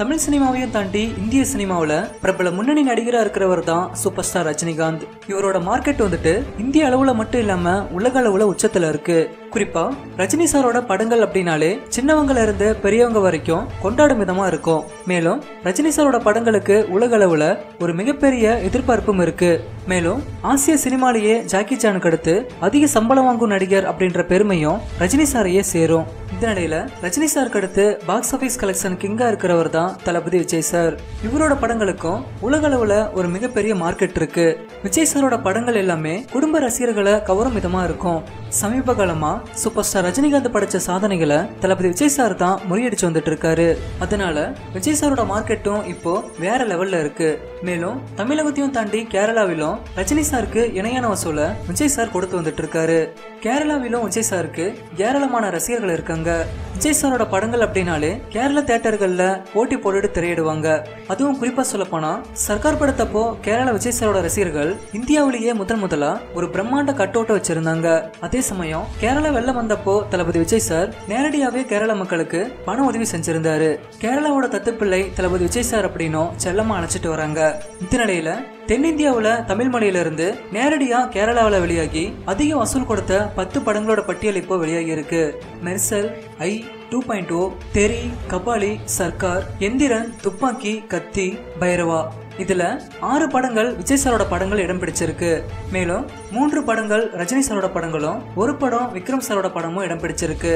தமிழ் சினிமாவையும் தாண்டி இந்திய சினிமாவில் பிரபல முன்னணி நடிகராக இருக்கிறவர் தான் சூப்பர் ஸ்டார் ரஜினிகாந்த். இவரோட மார்க்கெட் வந்துட்டு இந்திய அளவில் மட்டும் இல்லாமல் உலக அளவில் உச்சத்தில் இருக்குது குறிப்பா ரஜினி சாரோட படங்கள் அப்படின்னாலே சின்னவங்கள இருந்து பெரியவங்க வரைக்கும் கொண்டாடும் விதமா இருக்கும். மேலும் ரஜினி சாரோட படங்களுக்கு உலக அளவுல ஒரு மிகப்பெரிய எதிர்பார்ப்பும் இருக்கு. மேலும் ஆசிய சினிமாலேயே ஜாக்கி சானுக்கு அடுத்து அதிக சம்பளம் வாங்கும் நடிகர் அப்படின்ற பெருமையும் ரஜினி சாரையே சேரும். இதனிடையில ரஜினி சாருக்கு அடுத்து பாக்ஸ் ஆபீஸ் கலெக்ஷன் கிங்கா இருக்கிறவர் தான் தளபதி விஜய் சார். இவரோட படங்களுக்கும் உலக அளவுல ஒரு மிகப்பெரிய மார்க்கெட் இருக்கு. விஜய் சாரோட படங்கள் எல்லாமே குடும்ப ரசிகர்களை கவரும் விதமா இருக்கும். சமீப காலமா சூப்பர் ஸ்டார் ரஜினிகாந்த் படைச்ச சாதனைகளை தளபதி விஜய் சார் தான் முறியடிச்சு வந்துட்டு இருக்காரு அதனால விஜய் சாரோட மார்க்கெட்டும் இப்போ வேற லெவல்ல இருக்கு. மேலும் தமிழகத்தையும் தாண்டி கேரளாவிலும் ரஜினி சாருக்கு இணையான வசூல விஜய் சார் கொடுத்து வந்துட்டு இருக்காரு கேரளாவிலும் விஜய் சாருக்கு ஏராளமான ரசிகர்கள் இருக்காங்க. விஜய் சாரோட படங்கள் அப்படின்னாலே கேரள தேட்டர்கள்ல போட்டி போட்டுட்டு திரையிடுவாங்க. அதுவும் குறிப்பா சொல்ல போனா சர்க்கார் படத்தப்போ கேரள விஜய் சாரோட ரசிகர்கள் இந்தியாவிலேயே முதன் முதலா ஒரு பிரம்மாண்ட கட்டோட்ட வச்சிருந்தாங்க. அதே அதே சமயம் கேரளா வெள்ளம் வந்தப்போ தளபதி விஜய் சார் நேரடியாவே கேரள மக்களுக்கு பண உதவி செஞ்சிருந்தாரு. கேரளாவோட தத்துப்பிள்ளை தளபதி விஜய் சார் அப்படின்னும் செல்லமா அழைச்சிட்டு வராங்க. இந்த நிலையில தென்னிந்தியாவில் தமிழ் மொழியிலிருந்து நேரடியாக கேரளாவில் வெளியாகி அதிக வசூல் கொடுத்த பத்து படங்களோட பட்டியல் இப்போ வெளியாகி இருக்கு Mersal I two point O Theri Kabali Sarkar Enthiran துப்பாக்கி கத்தி பைரவா. இதுல ஆறு படங்கள் விஜய் சாரோட படங்கள் இடம் பிடிச்சிருக்கு. மேலும் மூன்று படங்கள் ரஜினி சாரோட படங்களும் ஒரு படம் விக்ரம் சாரோட படமும் இடம் பிடிச்சிருக்கு.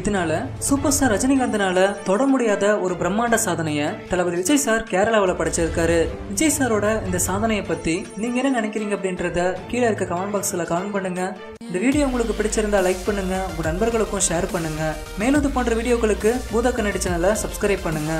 இதனால சூப்பர் ஸ்டார் ரஜினிகாந்தனால தொட முடியாத ஒரு பிரம்மாண்ட சாதனையை தளபதி விஜய் சார் கேரளாவில் படைச்சிருக்காரு. விஜய் சாரோட இந்த சாதனையை பத்தி நீங்க என்ன நினைக்கிறீங்க அப்படின்றத கீழே இருக்க கமெண்ட் பாக்ஸ்ல கமெண்ட் பண்ணுங்க. இந்த வீடியோ உங்களுக்கு பிடிச்சிருந்தா லைக் பண்ணுங்க உங்க நண்பர்களுக்கும் ஷேர் பண்ணுங்க. மேலும் இது போன்ற வீடியோக்களுக்கு பூதா கண்ணடி சேனலை சப்ஸ்கிரைப் பண்ணுங்க.